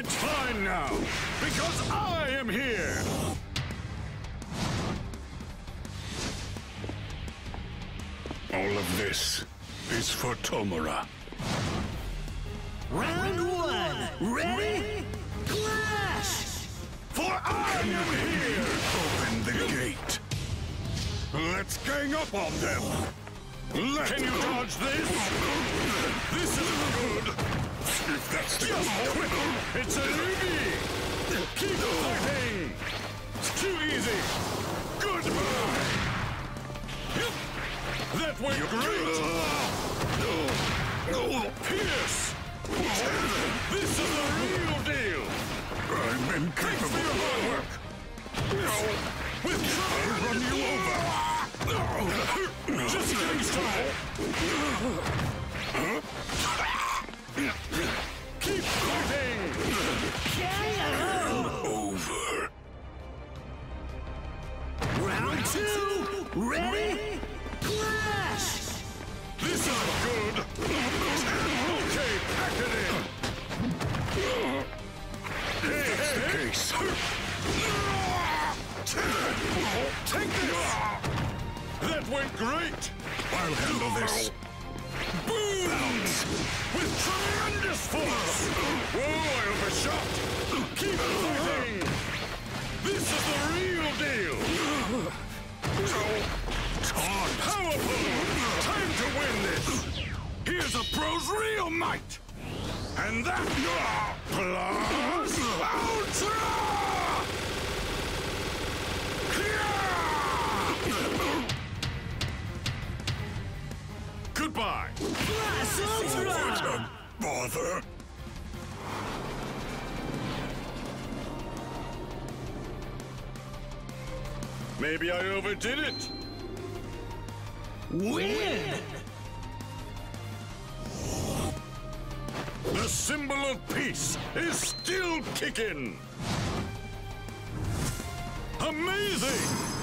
It's fine now, because I am here! All of this is for Tomura. Round one. Ready? Clash! For I am here! Open the gate. Let's gang up on them. Let Can you dodge this? Just quit. It's a newbie. Keep fighting. It's too easy. Goodbye. That went great. Pierce. This is the real deal. I'm incapable. Thanks for your hard work. With I'll run you over. Just getting started. Keep fighting. Over. Round two. Ready? Clash! This is good. Okay, pack it in. Hey, the case. Take this. That went great. I'll handle this. Boom! Bounce. With tremendous On powerful. Time to win this. Here's a pro's real might. And that plus ultra. Goodbye. Clash Ultra! Bother. Maybe I overdid it. Win! The symbol of peace is still kicking. Amazing!